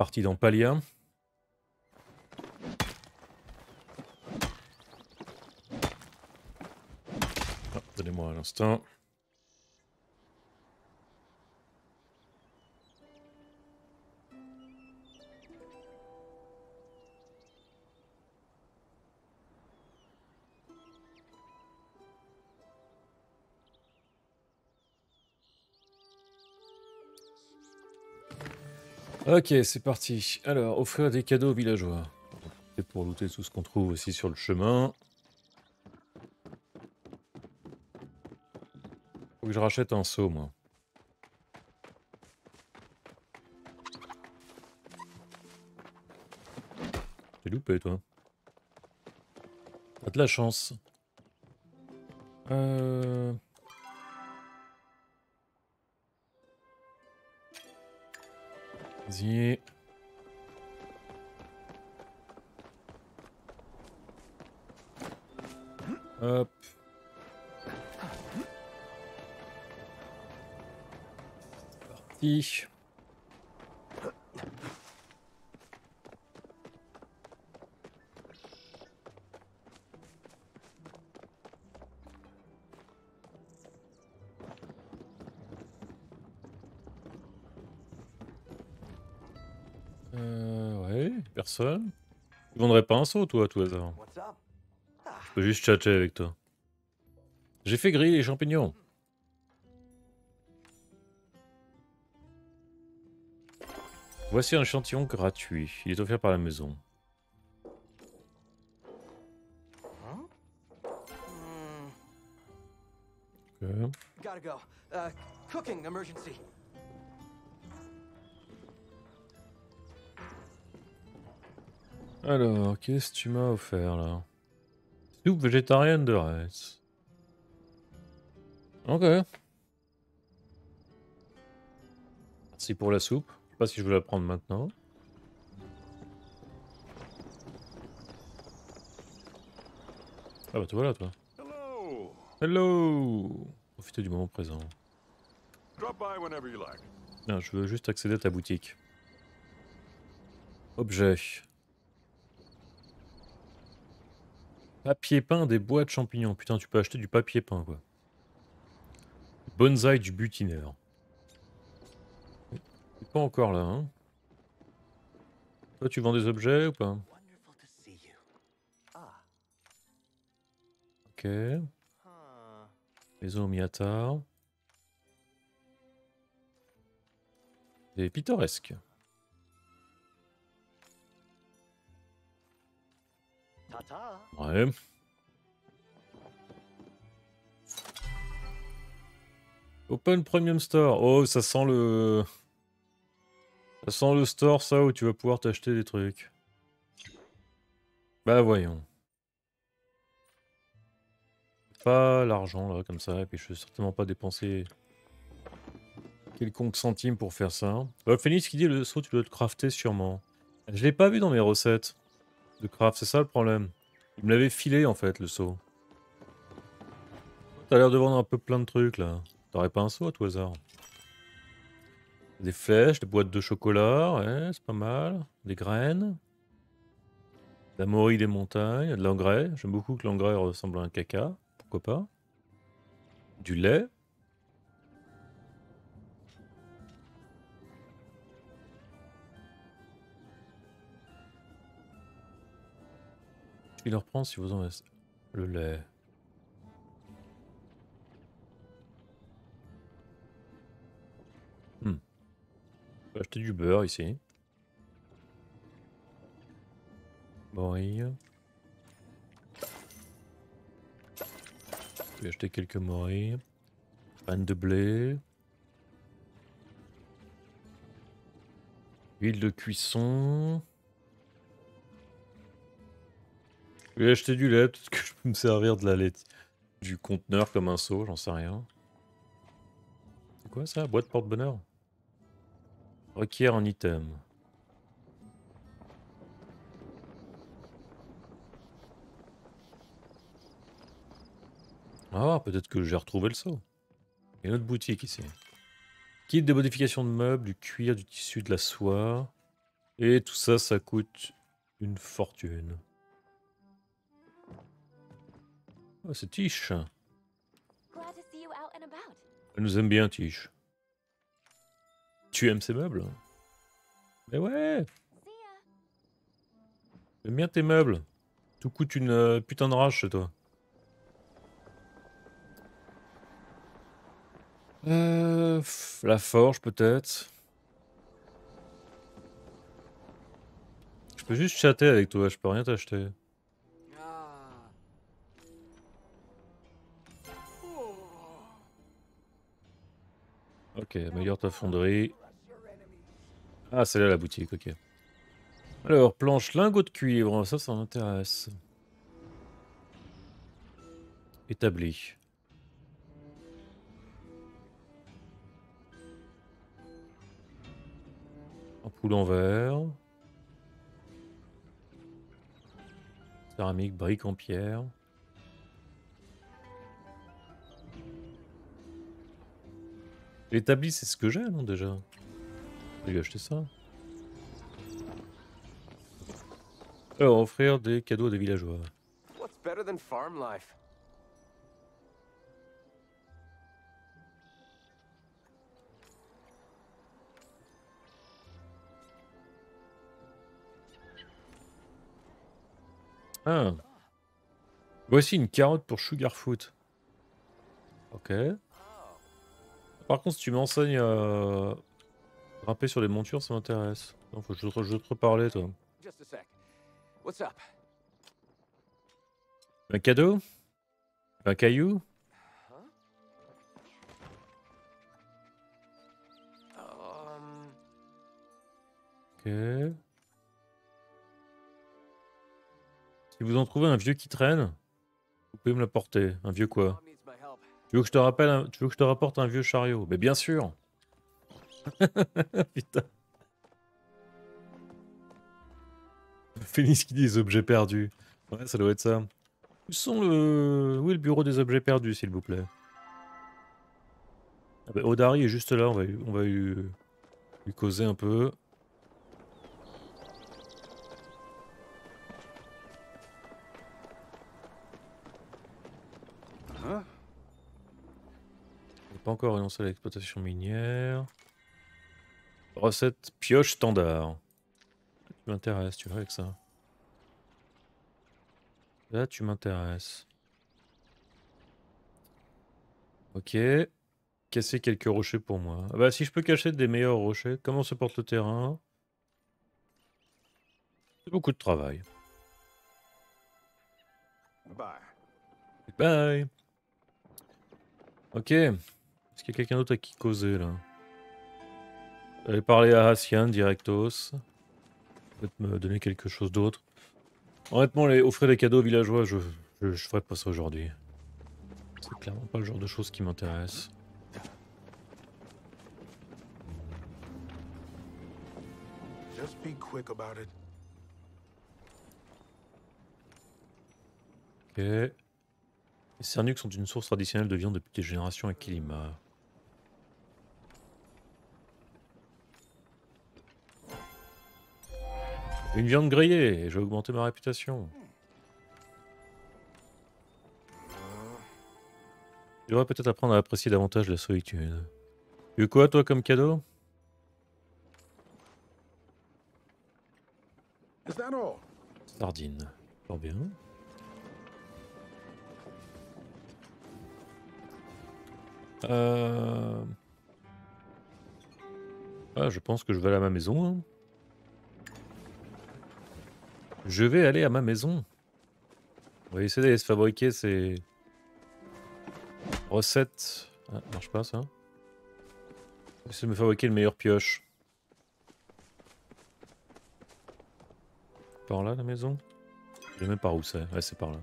reparti dans Palia. Ah, Donnez-moi un instant. Ok, c'est parti. Alors, offrir des cadeaux aux villageois. C'est pour looter tout ce qu'on trouve aussi sur le chemin. Faut que je rachète un seau, moi. T'es loupé, toi. T'as de la chance. Euh... Vas-y. Hop. Parti. Euh, ouais, personne. Tu vendrais pas un saut, toi, à tout hasard? Je peux juste chatter avec toi. J'ai fait griller les champignons. Voici un échantillon gratuit. Il est offert par la maison. Hmm, Alors, qu'est-ce que tu m'as offert là? Soupe végétarienne de Retz. Ok. Merci pour la soupe. Je sais pas si je veux la prendre maintenant. Ah bah te voilà toi. Hello. Hello Profitez du moment présent. Drop by whenever you like. Bien, je veux juste accéder à ta boutique. Objet. Papier peint des bois de champignons. Putain, tu peux acheter du papier peint, quoi. Bonsaï du butineur. Pas encore là, hein. Toi, tu vends des objets ou pas? Ah. Ok. Huh. Maison au Miatar. C'est Ouais. Open Premium Store. Oh, ça sent le... Ça sent le store, ça, où tu vas pouvoir t'acheter des trucs. Bah voyons. Pas l'argent, là, comme ça, et puis je vais certainement pas dépenser quelconque centime pour faire ça. Euh, Phoenix qui dit le saut, tu dois te crafter sûrement. Je l'ai pas vu dans mes recettes de craft, c'est ça le problème. Il me l'avait filé en fait le saut. T'as l'air de vendre un peu plein de trucs là. T'aurais pas un saut à tout hasard Des flèches, des boîtes de chocolat, ouais, c'est pas mal. Des graines. La morille des montagnes, de l'engrais. J'aime beaucoup que l'engrais ressemble à un caca. Pourquoi pas Du lait. Il leur prend si vous en reste. Le lait. Hmm. On peut acheter du beurre ici. Morille. Je vais acheter quelques morilles. Panne de blé. Huile de cuisson. Je vais acheter du lait, peut-être que je peux me servir de la lait du conteneur comme un seau, j'en sais rien. C'est quoi ça Boîte porte-bonheur? Requiert un item. Ah, peut-être que j'ai retrouvé le seau. Il y a une autre boutique ici. Kit de modification de meubles, du cuir, du tissu, de la soie. Et tout ça, ça coûte une fortune. Oh, c'est Tish. Elle nous aime bien, Tish. Tu aimes ces meubles? Mais ouais. J'aime bien tes meubles. Tout coûte une euh, putain de rage chez toi. Euh, la forge peut-être. Je peux juste chatter avec toi, je peux rien t'acheter. Ok, améliore ta fonderie. Ah, c'est là la boutique, ok. Alors, planche lingot de cuivre, ça, ça m'intéresse. Établi. Ampoule en verre. Céramique, brique en pierre. L'établi, c'est ce que j'ai, non, déjà? J'ai acheté ça. Alors, offrir des cadeaux à des villageois. What's better than farm life? Ah. Voici une carotte pour Sugarfoot. Ok. Par contre, si tu m'enseignes à grimper sur les montures, ça m'intéresse. Non, faut que je, te- je te reparler, toi. Just a sec. What's up? Un cadeau? Un caillou? Ok. Si vous en trouvez un vieux qui traîne, vous pouvez me l'apporter. Un vieux quoi? Tu veux que je te rapporte un vieux chariot? Mais bien sûr Putain. Phoenix qui dit les objets perdus. Ouais, ça doit être ça. Où sont le... Où est le bureau des objets perdus, s'il vous plaît? Ah bah, Odari est juste là, on va, lui causer un peu. Pas encore relancé l'exploitation minière. Recette pioche standard. Tu m'intéresses, tu vois, avec ça. Là, tu m'intéresses. Ok. Casser quelques rochers pour moi. Ah bah, si je peux cacher des meilleurs rochers, comment se porte le terrain? C'est beaucoup de travail. Bye. Bye. Ok. Est-ce qu'il y a quelqu'un d'autre à qui causer là Allez parler à Hassian directos. Peut-être me donner quelque chose d'autre. Honnêtement, les, offrir des cadeaux aux villageois, je, je, je ferai pas ça aujourd'hui. C'est clairement pas le genre de choses qui m'intéresse. Just be quick about it. Ok. Les cernucs sont une source traditionnelle de viande depuis des générations à Kilima. Une viande grillée, et je vais augmenter ma réputation. Tu devrais peut-être apprendre à apprécier davantage la solitude. Tu quoi, toi, comme cadeau? Sardine. Fort bien. Euh... Ah, je pense que je vais aller à ma maison. hein. Je vais aller à ma maison. On va essayer d'aller se fabriquer ces recettes. Ah, marche pas ça. On va essayer de me fabriquer le meilleur pioche. Par là la maison? Je sais même pas où c'est. Ouais, c'est par là.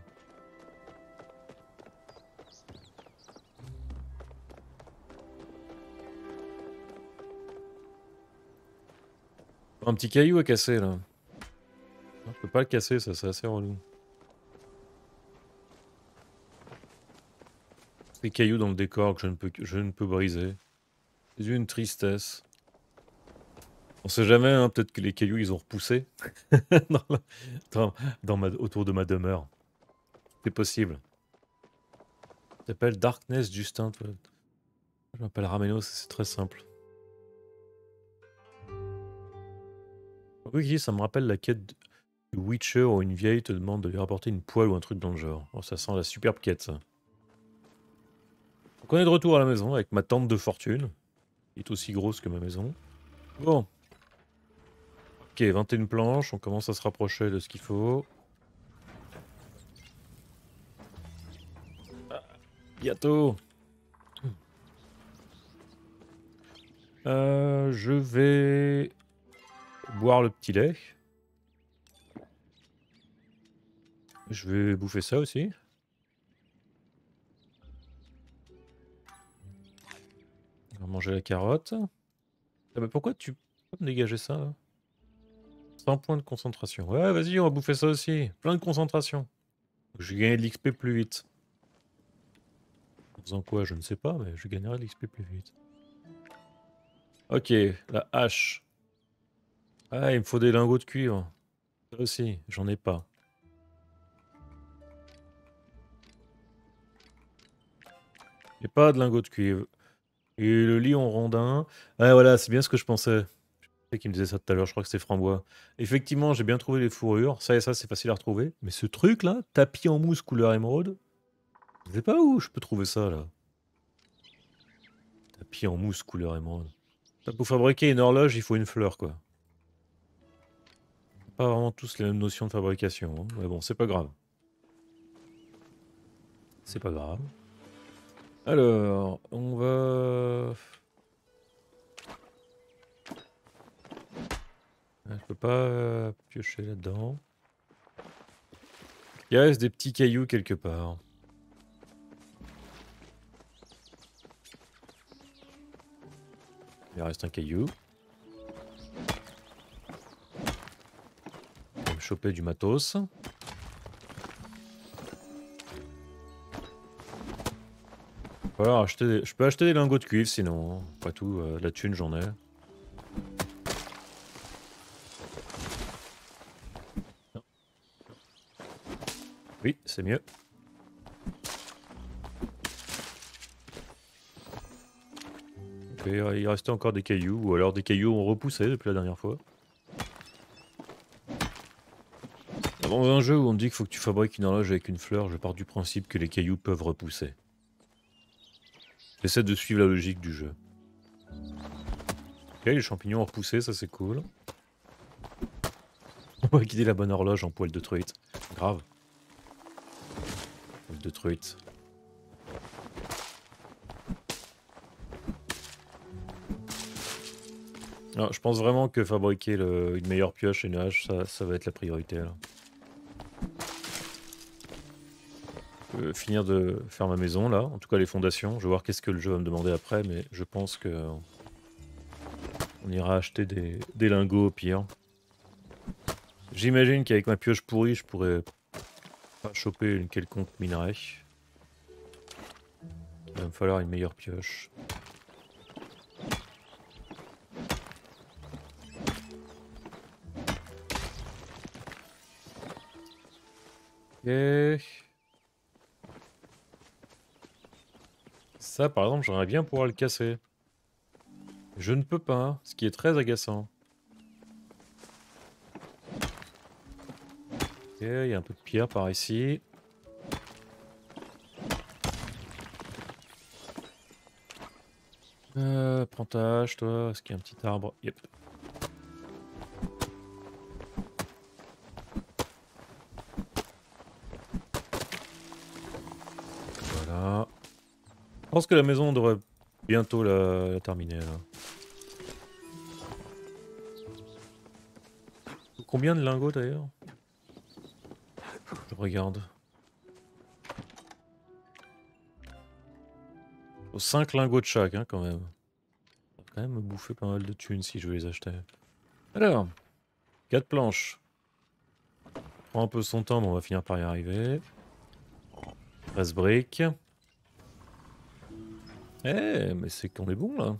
Un petit caillou à casser là. Je pas le casser, ça c'est assez relou. Des cailloux dans le décor que je ne peux, je ne peux briser. Une tristesse. On sait jamais, hein, peut-être que les cailloux ils ont repoussé dans ma- autour de ma demeure. C'est possible. Ça s'appelle Darkness Justin. Je m'appelle Rameno, c'est très simple. Oui, ça me rappelle la quête Witcher où une vieille te demande de lui rapporter une poêle ou un truc dans le genre. Oh, ça sent la superbe quête, ça. Donc on est de retour à la maison avec ma tente de fortune. qui est aussi grosse que ma maison. Bon. Ok, 21 planches, on commence à se rapprocher de ce qu'il faut. Ah, bientôt. Euh, je vais boire le petit lait. Je vais bouffer ça aussi. On va manger la carotte. Ah bah pourquoi tu peux me dégager ça là? 100 points de concentration. Ouais, vas-y, on va bouffer ça aussi. Plein de concentration. Je vais gagner de l'XP plus vite. En faisant quoi, je ne sais pas, mais je gagnerai de l'XP plus vite. Ok, la hache. Ah, il me faut des lingots de cuivre. Ça aussi, j'en ai pas. J'ai pas de lingots de cuivre. Et le lion rondin. Ah voilà, c'est bien ce que je pensais. Je sais qui me disait ça tout à l'heure, je crois que c'était Frambois. Effectivement, j'ai bien trouvé les fourrures. Ça et ça, c'est facile à retrouver. Mais ce truc là, tapis en mousse couleur émeraude, je sais pas où je peux trouver ça là. Tapis en mousse couleur émeraude. Pour fabriquer une horloge, il faut une fleur quoi. Pas vraiment tous les mêmes notions de fabrication. hein. Mais bon, c'est pas grave. C'est pas grave. Alors, on va... Ah, Je peux pas euh, piocher là-dedans. Il reste des petits cailloux quelque part. Il reste un caillou. Je vais me choper du matos. Alors acheter Je peux acheter des lingots de cuivre sinon. Pas tout, euh, la thune j'en ai. Oui, c'est mieux. Il restait encore des cailloux, ou alors des cailloux ont repoussé depuis la dernière fois. Dans un jeu où on dit qu'il faut que tu fabriques une horloge avec une fleur, je pars du principe que les cailloux peuvent repousser. J'essaie de suivre la logique du jeu. Ok, les champignons ont repoussé, ça c'est cool. On va guider la bonne horloge en poil de truite. Grave. Poil de truite. Non, je pense vraiment que fabriquer une meilleure pioche et une hache, ça, ça va être la priorité. Là. Euh, finir de faire ma maison là, en tout cas les fondations. Je vais voir qu'est-ce que le jeu va me demander après, mais je pense que euh, on ira acheter des, des lingots au pire. J'imagine qu'avec ma pioche pourrie, je pourrais pas choper une quelconque minerai. Il va me falloir une meilleure pioche. Ok. Ça, par exemple, j'aimerais bien pouvoir le casser. Je ne peux pas, ce qui est très agaçant. Ok, il y a un peu de pierre par ici. Euh, prends toi. Est-ce qu'il y a un petit arbre? Yep. Pense que la maison on devrait bientôt la, terminer. Combien de lingots d'ailleurs? Regarde. Faut 5 lingots de chaque hein, quand même. Quand même me bouffer pas mal de thunes si je veux les acheter. Alors, 4 planches. Prend un peu son temps mais on va finir par y arriver. 13 briques. Eh, mais c'est qu'on est bon là.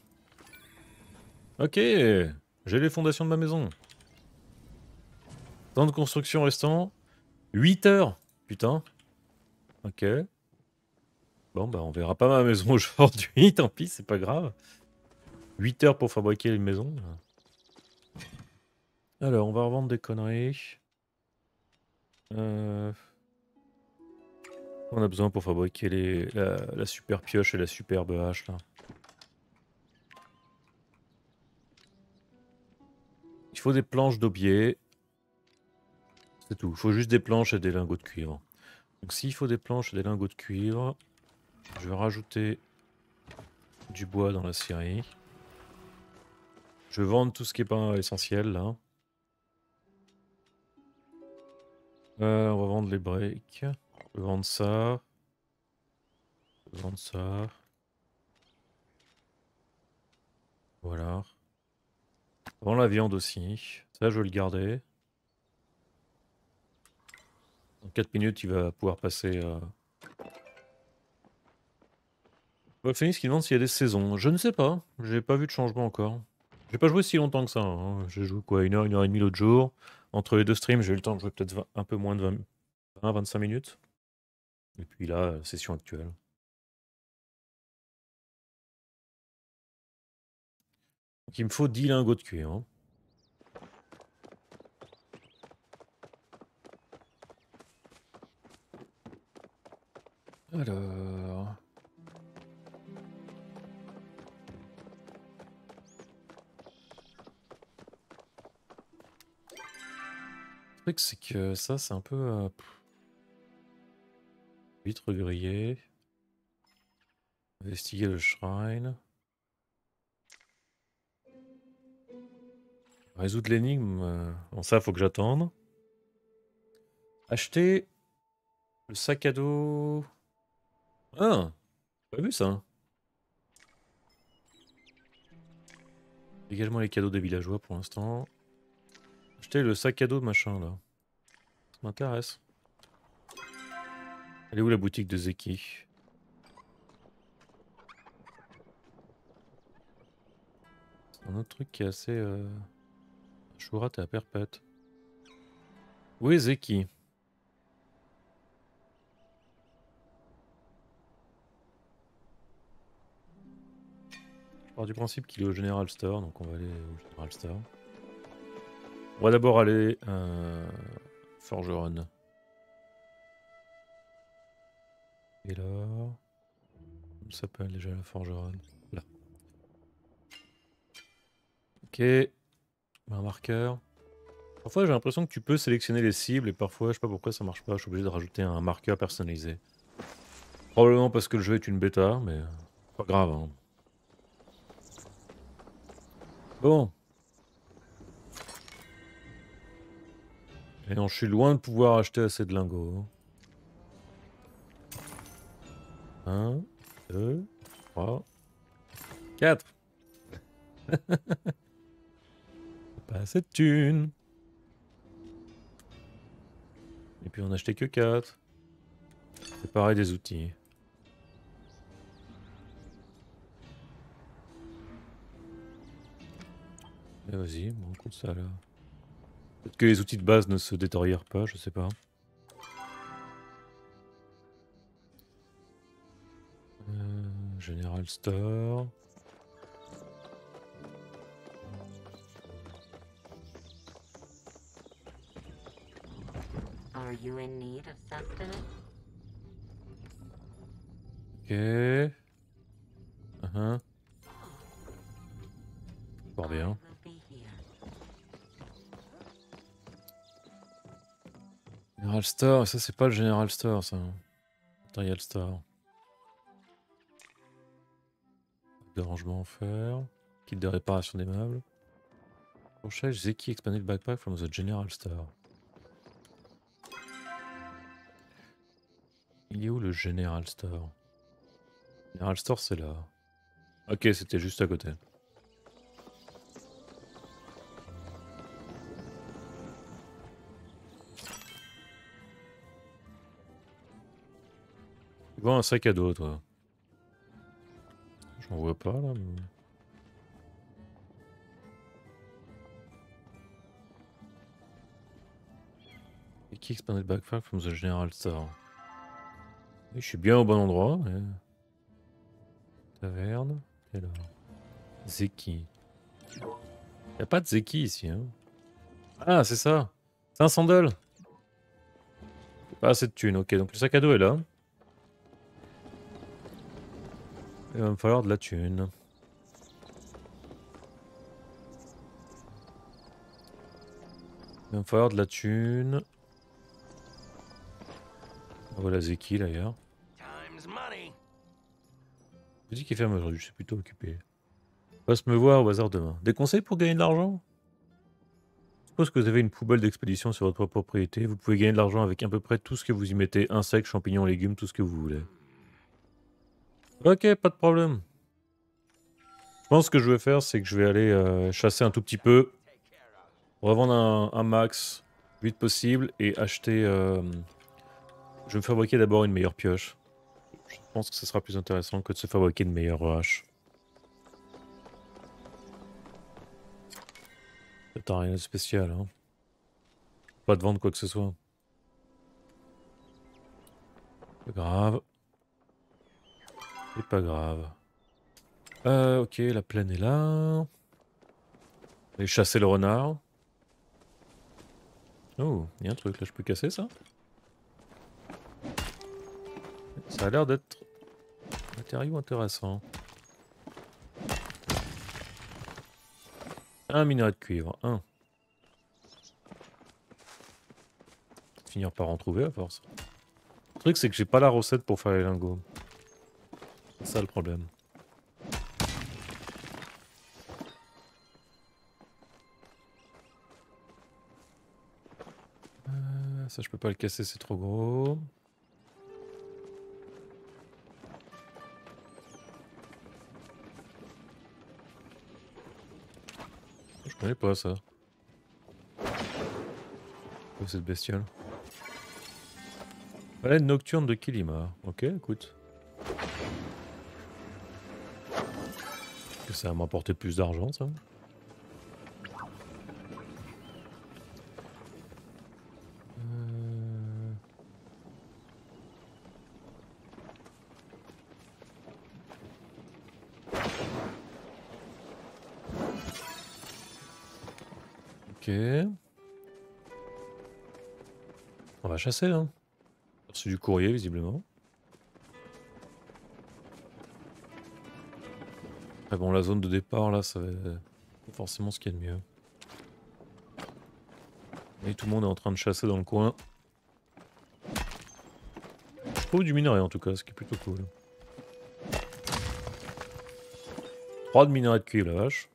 Ok, J'ai les fondations de ma maison. Temps de construction restant 8 heures. Putain. Ok. Bon, bah, on verra pas ma maison aujourd'hui. Tant pis, c'est pas grave. 8 heures pour fabriquer une maison. Alors, on va revendre des conneries. Euh, On a besoin pour fabriquer les, la, super pioche et la superbe hache là. Il faut des planches d'aubier. C'est tout. Il faut juste des planches et des lingots de cuivre. Donc s'il faut des planches et des lingots de cuivre, je vais rajouter du bois dans la scierie. Je vais vendre tout ce qui est pas essentiel là. Euh, on va vendre les breaks. Vendre ça. Vendre ça. Voilà. Vends la viande aussi. Ça, je vais le garder. Dans 4 minutes, il va pouvoir passer. Euh... Phoenix qui demande s'il y a des saisons. Je ne sais pas. J'ai pas vu de changement encore. J'ai pas joué si longtemps que ça. hein. J'ai joué quoi Une heure, une heure et demie l'autre jour. Entre les deux streams, j'ai eu le temps de jouer peut-être 20 un peu moins de 20, 20, 25 minutes. Et puis là, euh, session actuelle. Donc il me faut 10 lingots de cuir. hein. Alors. Le truc, c'est que ça, c'est un peu. euh. Vitre grillée. Investiguer le shrine. Résoudre l'énigme. Bon, ça, faut que j'attende. Acheter le sac à dos. Ah, pas vu ça. Également les cadeaux des villageois pour l'instant. Acheter le sac à dos de machin là. Ça m'intéresse. Elle est où la boutique de Zeki? Un autre truc qui est assez. Euh... T'es à perpète. Où est Zeki? Pars du principe qu'il est au General Store, donc on va aller au General Store. On va d'abord aller euh, Forgeron. Et là, ça s'appelle déjà la Forgeron Là. Ok, un marqueur. Parfois j'ai l'impression que tu peux sélectionner les cibles et parfois je sais pas pourquoi ça marche pas, je suis obligé de rajouter un marqueur personnalisé. Probablement parce que le jeu est une bêta, mais pas grave. hein. Bon. Et non, je suis loin de pouvoir acheter assez de lingots. Un, deux, trois, quatre. Pas assez de thunes. Et puis on a acheté que 4. C'est pareil des outils. Et vas-y, bon, écoute ça là. Peut-être que les outils de base ne se détériorent pas, je sais pas. General Store. Are you in need of sustenance? Ok. Uh-huh. Fort I bien. General Store, ça c'est pas le General Store ça. Material Store. De rangement offert. Kit de réparation des meubles. Prochain, Zeki expanded backpack from the General Store. Il est où le General Store? General Store c'est là. Ok, c'était juste à côté. Tu vois un sac à dos, toi J'en vois pas là. Mais... Et qui expanded backpack from the general store. Je suis bien au bon endroit. Taverne. Et là. Zeki. Y a pas de Zeki ici. Hein. Ah, c'est ça. C'est un sandal. Pas assez de thunes. Ok, donc le sac à dos est là. Il va me falloir de la thune. Il va me falloir de la thune. Voilà Zeki d'ailleurs. Je dis qu'il ferme aujourd'hui, je suis plutôt occupé. Passe me voir au hasard demain. Des conseils pour gagner de l'argent? Je suppose que vous avez une poubelle d'expédition sur votre propriété. Vous pouvez gagner de l'argent avec à peu près tout ce que vous y mettez. Insectes, champignons, légumes, tout ce que vous voulez. Ok, pas de problème. Je pense que je vais faire, c'est que je vais aller euh, chasser un tout petit peu. Revendre un, un max, vite possible, et acheter... euh, je vais me fabriquer d'abord une meilleure pioche. Je pense que ce sera plus intéressant que de se fabriquer une meilleure hache. T'as rien de spécial, hein. Pas de vendre quoi que ce soit. Pas grave. C'est pas grave. Euh, ok, la plaine est là. Aller chasser le renard. Oh, il y a un truc là, je peux casser ça? Ça a l'air d'être un matériau intéressant. Un minerai de cuivre, un. Finir par en trouver à force. Le truc c'est que j'ai pas la recette pour faire les lingots. Ça le problème. Euh, ça je peux pas le casser, c'est trop gros. Je connais pas ça. Quoi cette bestiole Baleine nocturne de Kilima. Ok, écoute. Ça va m'apporter plus d'argent, ça Euh, Ok. On va chasser là. J'ai reçu du courrier visiblement. Ah bon, la zone de départ là, ça va forcément ce qu'il y a de mieux. Et tout le monde est en train de chasser dans le coin. Je trouve du minerai en tout cas, ce qui est plutôt cool. 3 de minerai de cuivre, la vache.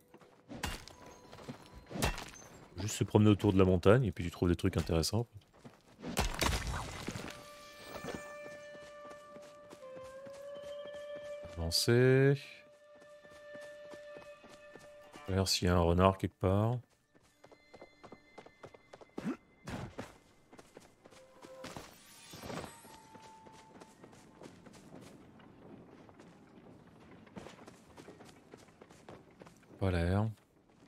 Juste se promener autour de la montagne et puis tu trouves des trucs intéressants. Avancer. Voir s'il y a un renard quelque part. Pas l'air.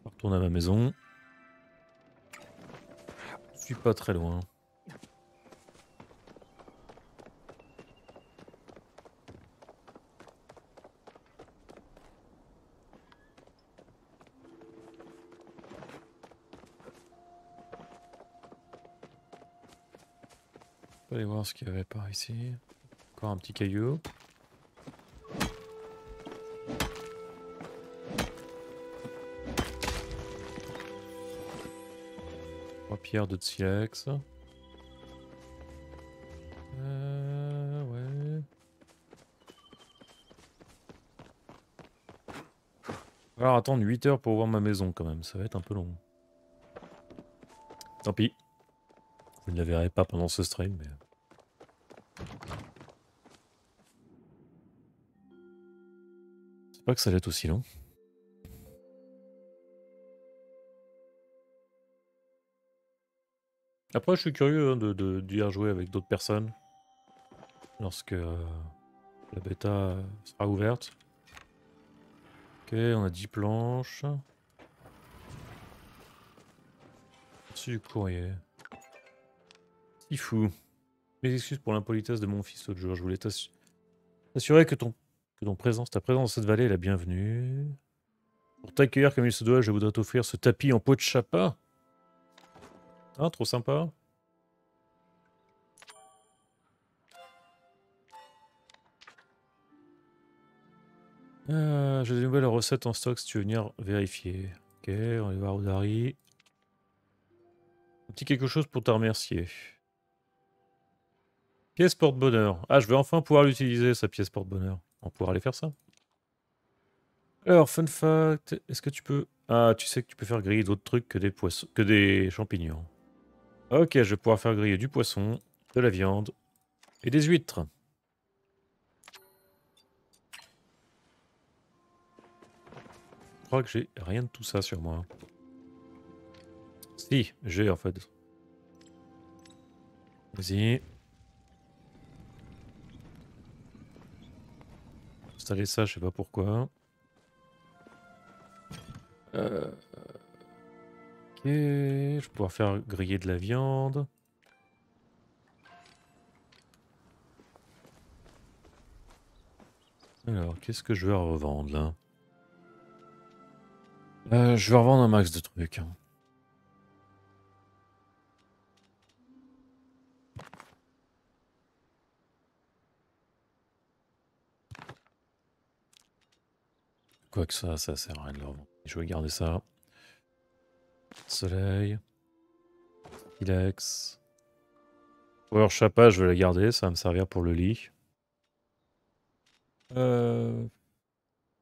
Retourne à ma maison. Je suis pas très loin. Voir ce qu'il y avait par ici. Encore un petit caillou. Trois pierres de silex. Euh, ouais. Alors attendre 8 heures pour voir ma maison quand même, ça va être un peu long. Tant pis. Vous ne la verrez pas pendant ce stream, mais... pas que ça allait être aussi long. Après, je suis curieux hein, de, rejouer avec d'autres personnes. Lorsque euh, la bêta sera ouverte. Ok, on a 10 planches. Reçu du courrier. Fifou. Mes excuses pour l'impolitesse de mon fils l'autre jour. Je voulais t'assu- t'assurer que ton, que ta présence dans cette vallée est la bienvenue. Pour t'accueillir comme il se doit, je voudrais t'offrir ce tapis en peau de chapa. Ah, trop sympa. Euh, J'ai des nouvelles recettes en stock si tu veux venir vérifier. Ok, on va voir Odari. Un petit quelque chose pour te remercier. Pièce porte-bonheur. Ah, je vais enfin pouvoir l'utiliser, sa pièce porte-bonheur. On pourra aller faire ça. Alors, fun fact, est-ce que tu peux... Ah, tu sais que tu peux faire griller d'autres trucs que des poissons, que des champignons. Ok, je vais pouvoir faire griller du poisson, de la viande et des huîtres. Je crois que j'ai rien de tout ça sur moi. Si, j'ai en fait. Vas-y. Ça, je sais pas pourquoi. Euh, Ok, je vais pouvoir faire griller de la viande. Alors, qu'est-ce que je vais revendre là? Euh, Je vais revendre un max de trucs. hein. Quoi que ça, ça sert à rien de le revendre. Je vais garder ça. Soleil. Silex. Power Chapa, je vais la garder, ça va me servir pour le lit. Euh...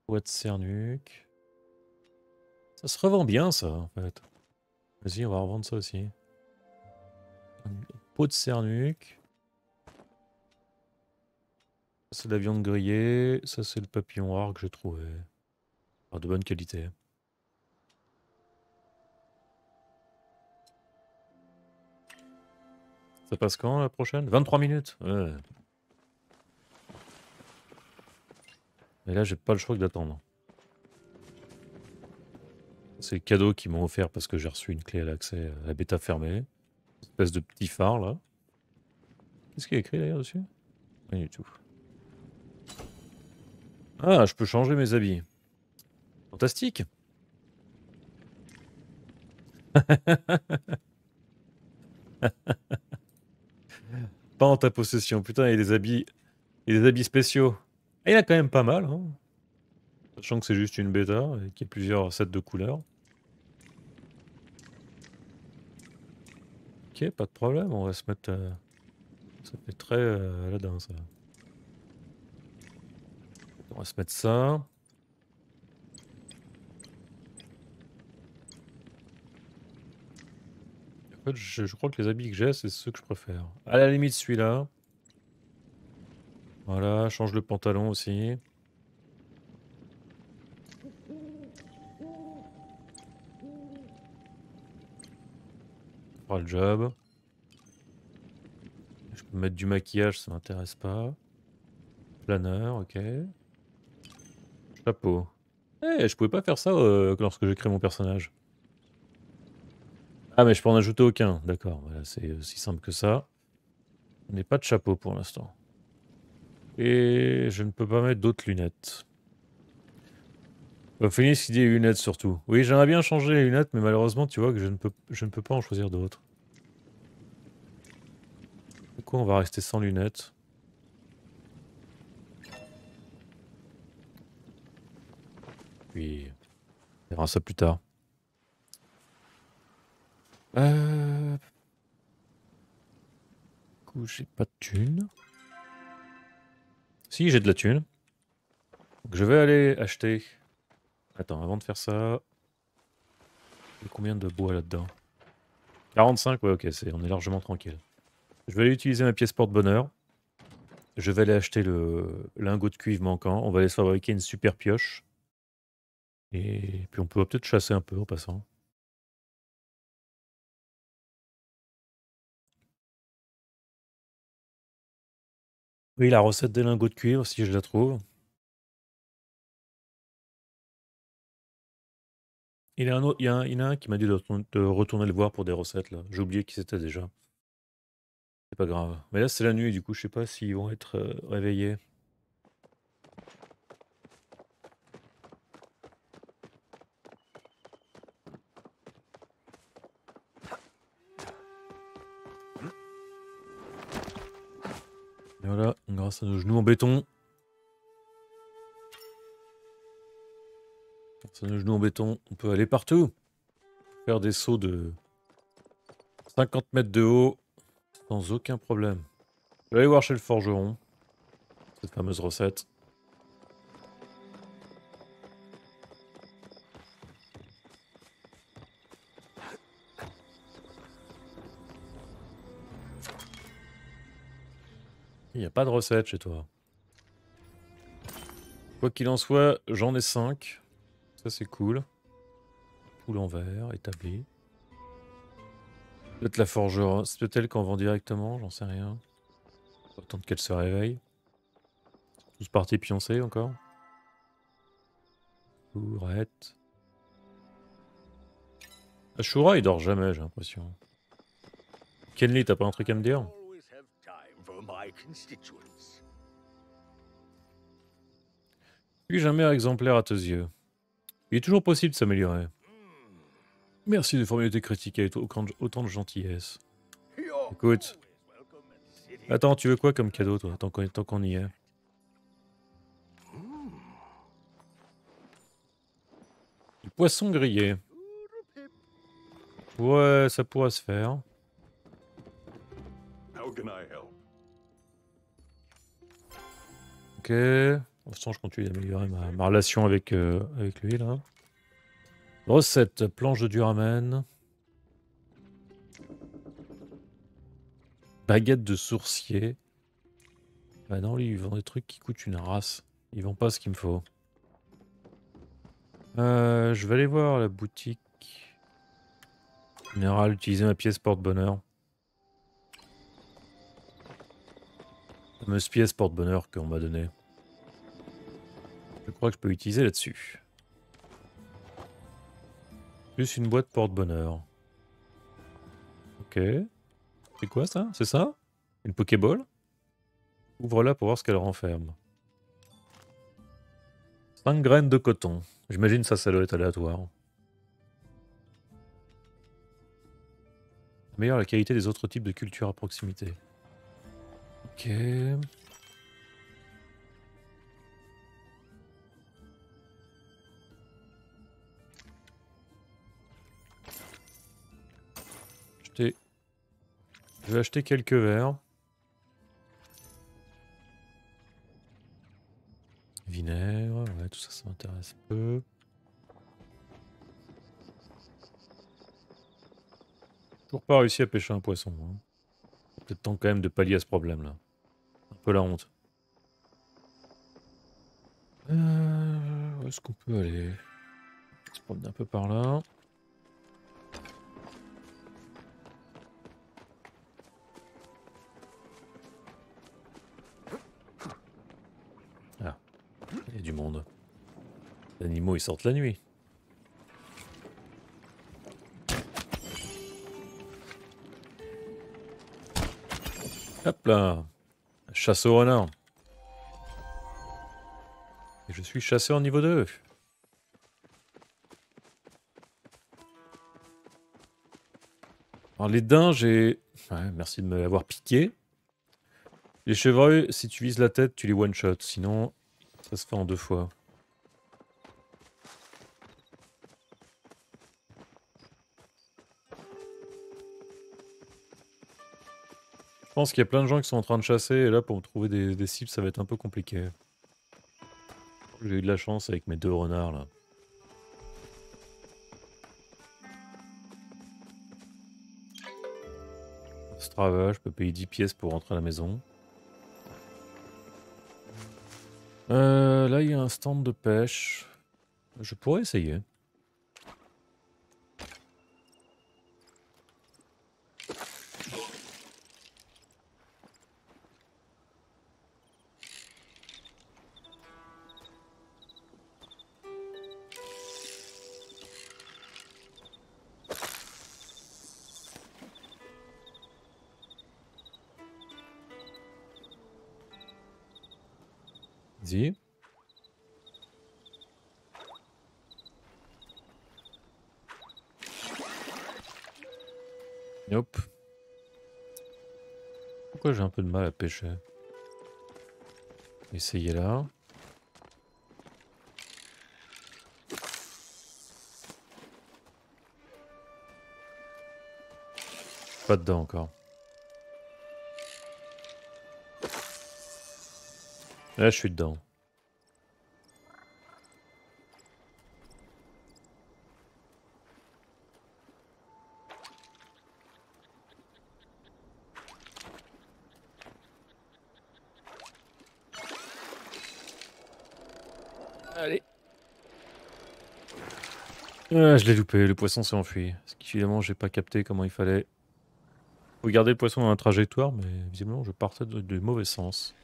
Boîte Cernuc. Ça se revend bien, ça, en fait. Vas-y, on va revendre ça aussi. Pot de Cernuc. C'est de la viande grillée. Ça, c'est le papillon noir que j'ai trouvé. De bonne qualité. Ça passe quand la prochaine? 23 minutes Ouais. Et là, j'ai pas le choix que d'attendre. C'est le cadeau qu'ils m'ont offert parce que j'ai reçu une clé à l'accès à la bêta fermée. Une espèce de petit phare là. Qu'est-ce qu'il y a écrit d'ailleurs dessus? Rien du tout. Ah, je peux changer mes habits. Fantastique. Pas en ta possession. Putain, il y a des habits, il a des habits spéciaux. Et il y en a quand même pas mal. Hein. Sachant que c'est juste une bêta et qu'il y a plusieurs sets de couleurs. Ok, pas de problème. On va se mettre. euh, Ça fait très euh, Aladdin ça. On va se mettre ça. En fait, je, crois que les habits que j'ai, c'est ceux que je préfère. À la limite, celui-là. Voilà, change le pantalon aussi. Fera le job. Je peux mettre du maquillage, ça m'intéresse pas. Planeur, ok. Chapeau. Eh, je pouvais pas faire ça euh, lorsque j'ai créé mon personnage. Ah, mais je peux en ajouter aucun. D'accord, voilà, c'est aussi simple que ça. Je n'ai pas de chapeau pour l'instant. Et je ne peux pas mettre d'autres lunettes. Phoenix, il dit lunettes surtout. Oui, j'aimerais bien changer les lunettes, mais malheureusement, tu vois que je ne peux, je ne peux pas en choisir d'autres. Du coup, on va rester sans lunettes. Puis, on verra ça plus tard. Euh... Coup, j'ai pas de thunes. Si, j'ai de la thune. Je vais aller acheter. Attends, avant de faire ça. Il y a combien de bois là-dedans? 45 Ouais, ok, on est largement tranquille. Je vais aller utiliser ma pièce porte-bonheur. Je vais aller acheter le lingot de cuivre manquant. On va aller se fabriquer une super pioche. Et puis on peut peut-être chasser un peu en passant. Oui, la recette des lingots de cuivre, si je la trouve. Il y, en a un qui m'a dit de retourner, de retourner le voir pour des recettes là. J'ai oublié qui c'était déjà. C'est pas grave. Mais là, c'est la nuit, du coup, je sais pas s'ils vont être euh, réveillés. Et voilà, grâce à nos genoux en béton. Grâce à nos genoux en béton, on peut aller partout. Faire des sauts de 50 mètres de haut sans aucun problème. Je vais aller voir chez le forgeron. Cette fameuse recette. N'y a pas de recette chez toi. Quoi qu'il en soit, j'en ai 5. Ça c'est cool. Poule en verre, établi. Peut-être la forgeron. C'est peut-être elle qu'on vend directement, j'en sais rien. Faut attendre qu'elle se réveille. Tous partis pioncer encore. Courette. Ashura il dort jamais, j'ai l'impression. Kenley, t'as pas un truc à me dire? Puis-je un meilleur exemplaire à tes yeux? Il est toujours possible de s'améliorer. Merci de formuler tes critiques avec autant de gentillesse. Écoute. Attends, tu veux quoi comme cadeau, toi, tant qu'on y est? Du poisson grillé. Ouais, ça pourrait se faire. How can I help? Ok. De toute façon, je continue d'améliorer ma, relation avec, euh, avec lui, là. Recette, planche de duramen. Baguette de sourcier. Bah non, lui, il vend des trucs qui coûtent une race. Ils vend pas ce qu'il me faut. Euh, je vais aller voir la boutique. Général, utiliser ma pièce porte-bonheur. Fameuse pièce porte-bonheur qu'on m'a donnée. Je crois que je peux utiliser là-dessus. Plus une boîte porte-bonheur. Ok. C'est quoi ça? C'est ça? Une Pokéball? Ouvre-la pour voir ce qu'elle renferme. 5 graines de coton. J'imagine ça, ça doit être aléatoire. Améliore la qualité des autres types de cultures à proximité. Ok. Je vais acheter quelques verres. Vinaigre, ouais, tout ça, ça m'intéresse peu. Toujours pas réussi à pêcher un poisson. hein. Temps quand même de pallier à ce problème-là. Un peu la honte. Euh, où est-ce qu'on peut aller? On Se promener un peu par là. Ah, il y a du monde. Les animaux, ils sortent la nuit. Hop là Chasse au renard. Je suis chasseur niveau 2. Alors les daims, j'ai... Ouais, merci de me l'avoir piqué. Les chevreuils, si tu vises la tête, tu les one-shot. Sinon, ça se fait en deux fois. Je pense qu'il y a plein de gens qui sont en train de chasser et là pour trouver des, des cibles ça va être un peu compliqué. J'ai eu de la chance avec mes deux renards là. Strava, je peux payer 10 pièces pour rentrer à la maison. Euh, là il y a un stand de pêche. Je pourrais essayer. Vas-y. Nope. Pourquoi j'ai un peu de mal à pêcher? Essayez là. Pas dedans encore. Là, je suis dedans. Allez. Ah, je l'ai loupé, le poisson s'est enfui. Parce qu'évidemment, j'ai pas capté comment il fallait regarder le poisson dans la trajectoire, mais visiblement, je partais de- du mauvais sens.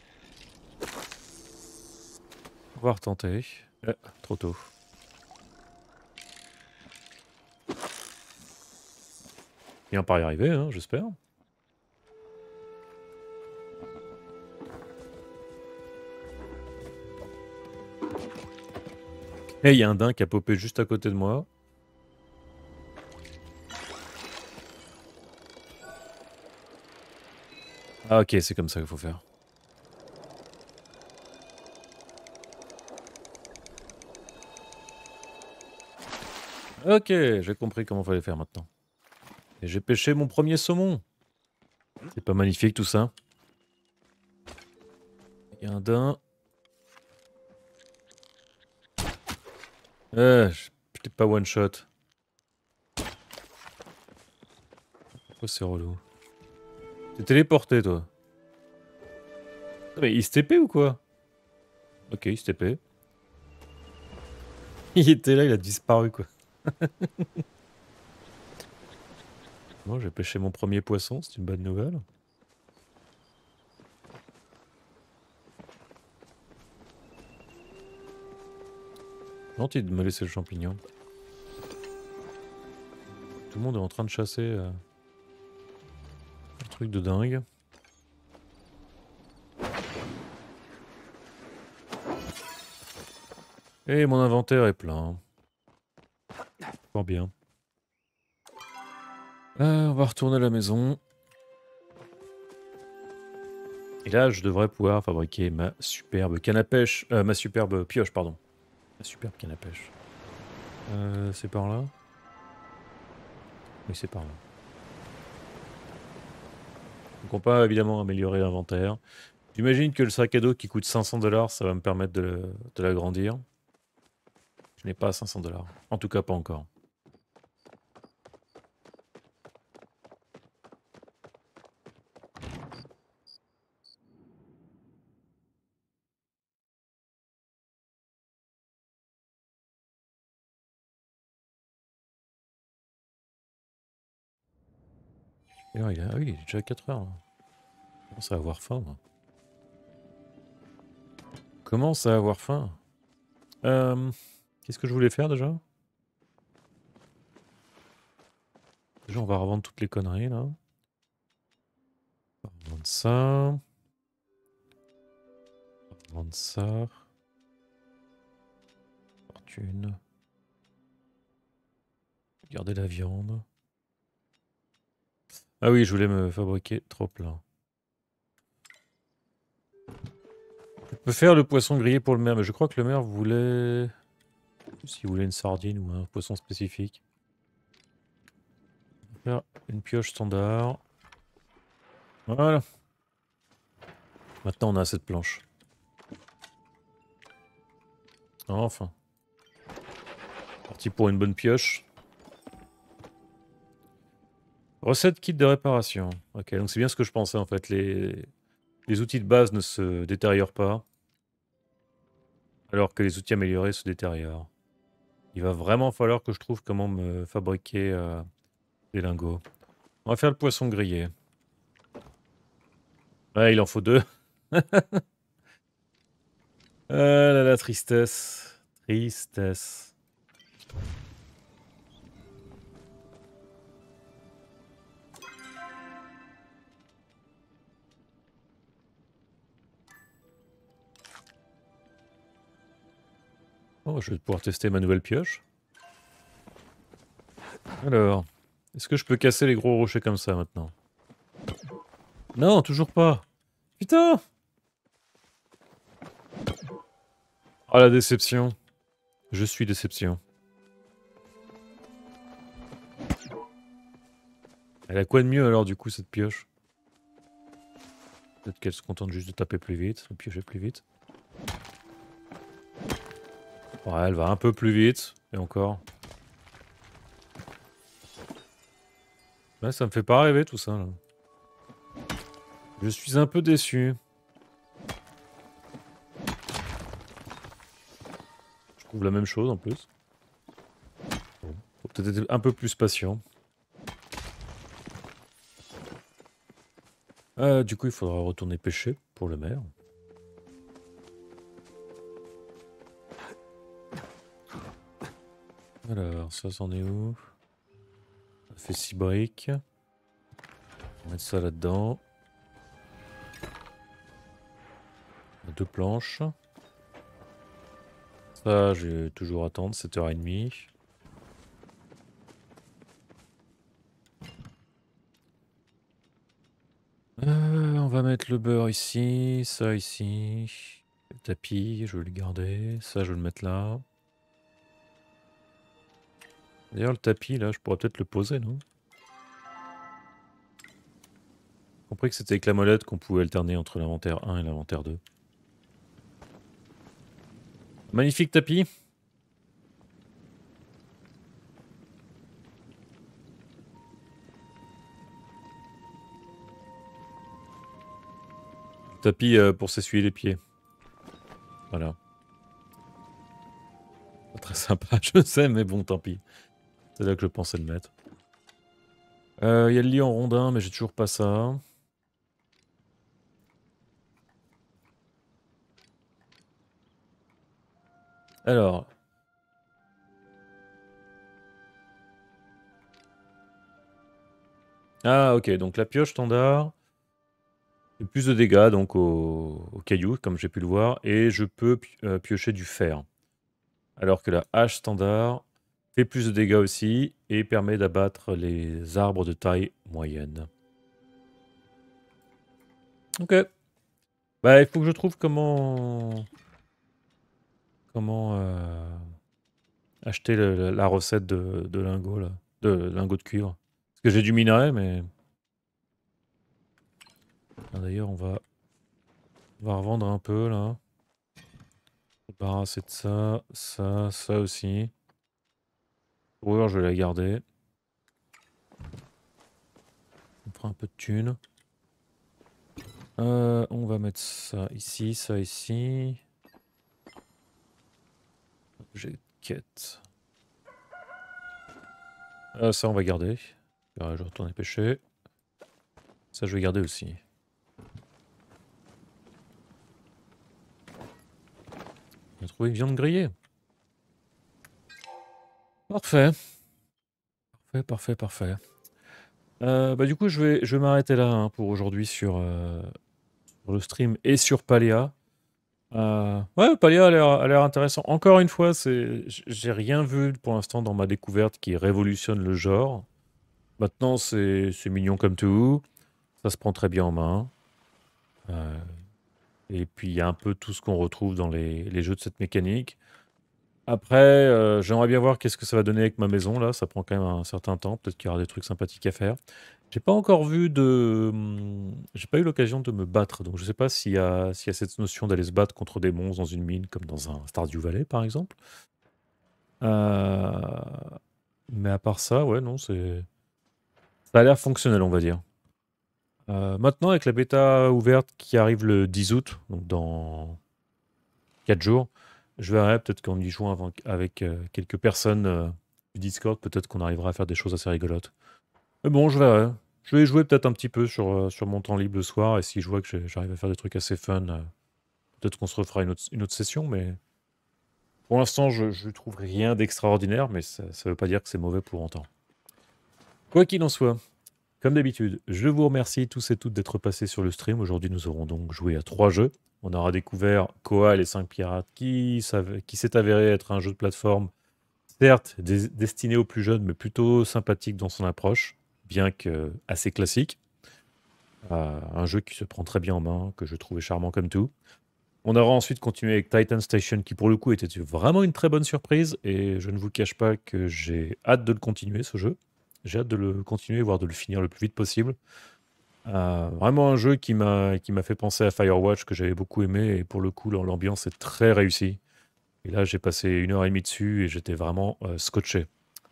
On va retenter. Ah, trop tôt. Bien par y arriver, hein, j'espère. Et il y a un daim qui a popé juste à côté de moi. Ah ok, c'est comme ça qu'il faut faire. Ok, j'ai compris comment fallait faire maintenant. Et j'ai pêché mon premier saumon. C'est pas magnifique tout ça Il y a un daim. Je- j'étais pas one shot. Pourquoi c'est relou? T'es téléporté toi Ah, Mais il se TP ou quoi? Ok, il se TP. Il était là, il a disparu quoi. Bon, j'ai pêché mon premier poisson, c'est une bonne nouvelle. Gentil de me laisser le champignon. Tout le monde est en train de chasser euh, un truc de dingue. Et mon inventaire est plein. Bien. Euh, on va retourner à la maison. Et là, je devrais pouvoir fabriquer ma superbe canne à pêche. euh, ma superbe pioche, pardon. Ma superbe canne à pêche. Euh, c'est par là? Oui, c'est par là. Donc on peut évidemment améliorer l'inventaire. J'imagine que le sac à dos qui coûte 500 dollars, ça va me permettre de l'agrandir. Je n'ai pas 500 dollars. En tout cas, pas encore. Il, ah oui, il est déjà 4 heures. là. Commence à avoir faim, moi. Je Commence à avoir faim? Euh, Qu'est-ce que je voulais faire déjà? Déjà, on va revendre toutes les conneries, là. On va revendre ça. On va revendre ça. Fortune. Garder la viande. Ah oui, je voulais me fabriquer trop plein. Je peux faire le poisson grillé pour le maire, mais je crois que le maire voulait... S'il voulait une sardine ou un poisson spécifique. Faire une pioche standard. Voilà. Maintenant, on a cette planche. Enfin. Parti pour une bonne pioche. Recette kit de réparation. Ok, donc c'est bien ce que je pensais en fait. Les, outils de base ne se détériorent pas. Alors que les outils améliorés se détériorent. Il va vraiment falloir que je trouve comment me fabriquer euh, des lingots. On va faire le poisson grillé. Ouais, il en faut deux. ah là la tristesse. Tristesse. Oh, je vais pouvoir tester ma nouvelle pioche. Alors, est-ce que je peux casser les gros rochers comme ça maintenant? Non, toujours pas. Putain Oh la déception. Je suis déception. Elle a quoi de mieux alors du coup cette pioche? Peut-être qu'elle se contente juste de taper plus vite, de piocher plus vite. Ouais, elle va un peu plus vite, et encore. Ouais, ça me fait pas rêver tout ça. là. Je suis un peu déçu. Je trouve la même chose en plus. Bon, faut peut-être être un peu plus patient. Euh, du coup, il faudra retourner pêcher pour le maire. Alors, ça, c'en est où? Ça fait 6 briques. On va mettre ça là-dedans. Deux planches. Ça, je vais toujours attendre 7h30. Euh, on va mettre le beurre ici, ça ici. Le tapis, je vais le garder. Ça, je vais le mettre là. D'ailleurs, le tapis, là, je pourrais peut-être le poser, non? J'ai compris que c'était avec la molette qu'on pouvait alterner entre l'inventaire 1 et l'inventaire 2. Magnifique tapis. Tapis euh, pour s'essuyer les pieds. Voilà. Pas très sympa, je sais, mais bon, tant pis. C'est là que je pensais le mettre. Euh, Il y a le lit en rondin, mais j'ai toujours pas ça. Alors. Ah, ok, donc la pioche standard. Plus de dégâts donc aux, aux cailloux, comme j'ai pu le voir, et je peux euh, piocher du fer. Alors que la hache standard plus de dégâts aussi et permet d'abattre les arbres de taille moyenne. Ok. Bah, il faut que je trouve comment comment euh, acheter la recette de, de lingots de lingots de cuivre. Parce que j'ai du minerai, mais Ah, d'ailleurs on va on va revendre un peu là. Débarrasser de ça, ça, ça aussi. Fourrure, je vais la garder. On prend un peu de thunes. Euh, on va mettre ça ici, ça ici. J'ai quête. Euh, ça, on va garder. Euh, je vais retourner pêcher. Ça, je vais garder aussi. On a trouvé une viande grillée. Parfait. Parfait, parfait, parfait. Euh, bah, du coup, je vais, je vais m'arrêter là hein, pour aujourd'hui sur, euh, sur le stream et sur Palia. Euh, ouais, Palia a l'air, intéressant. Encore une fois, j'ai rien vu pour l'instant dans ma découverte qui révolutionne le genre. Maintenant, c'est, mignon comme tout. Ça se prend très bien en main. Et puis, il y a un peu tout ce qu'on retrouve dans les, les jeux de cette mécanique. Après, euh, j'aimerais bien voir qu'est-ce que ça va donner avec ma maison là. Ça prend quand même un certain temps. Peut-être qu'il y aura des trucs sympathiques à faire. J'ai pas encore vu de. hum, J'ai pas eu l'occasion de me battre. Donc je sais pas s'il y a, s'il y a cette notion d'aller se battre contre des monstres dans une mine, comme dans un Stardew Valley par exemple. Euh, Mais à part ça, ouais, non, c'est. Ça a l'air fonctionnel, on va dire. Euh, maintenant, avec la bêta ouverte qui arrive le 10 août, donc dans 4 jours, je verrai peut-être qu'en y jouant avec euh, quelques personnes euh, du Discord, peut-être qu'on arrivera à faire des choses assez rigolotes. Mais bon, je verrai. Je vais jouer peut-être un petit peu sur, euh, sur mon temps libre le soir, et si je vois que j'arrive à faire des trucs assez fun, peut-être qu'on se refera une autre, une autre session, mais pour l'instant, je ne trouve rien d'extraordinaire, mais ça ne veut pas dire que c'est mauvais pour autant. Quoi qu'il en soit, Comme d'habitude, je vous remercie tous et toutes d'être passés sur le stream. Aujourd'hui, nous aurons donc joué à trois jeux. On aura découvert Koa et les 5 pirates, qui, s'est avéré être un jeu de plateforme, certes destiné aux plus jeunes, mais plutôt sympathique dans son approche, bien que assez classique. Euh, un jeu qui se prend très bien en main, que je trouvais charmant comme tout. On aura ensuite continué avec Titan Station, qui pour le coup était vraiment une très bonne surprise, et je ne vous cache pas que j'ai hâte de le continuer, ce jeu. J'ai hâte de le continuer, voire de le finir le plus vite possible. Euh, vraiment un jeu qui m'a qui m'a fait penser à Firewatch, que j'avais beaucoup aimé, et pour le coup, l'ambiance est très réussie. Et là, j'ai passé une heure et demie dessus, et j'étais vraiment euh, scotché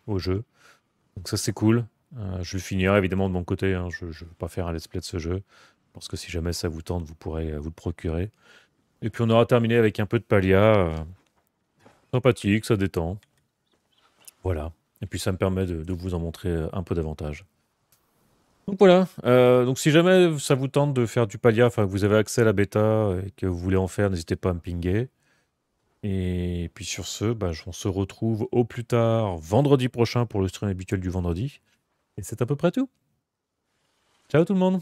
au jeu. Donc ça, c'est cool. Euh, je finirai évidemment de mon côté, hein. je ne veux pas faire un let's play de ce jeu, parce que si jamais ça vous tente, vous pourrez vous le procurer. Et puis on aura terminé avec un peu de Palia. sympathique, ça détend. Voilà. Et puis ça me permet de, vous en montrer un peu davantage. Donc voilà. Euh, donc si jamais ça vous tente de faire du Palia, enfin que vous avez accès à la bêta et que vous voulez en faire, n'hésitez pas à me pinguer. Et puis sur ce, bah, on se retrouve au plus tard vendredi prochain pour le stream habituel du vendredi. Et c'est à peu près tout. Ciao tout le monde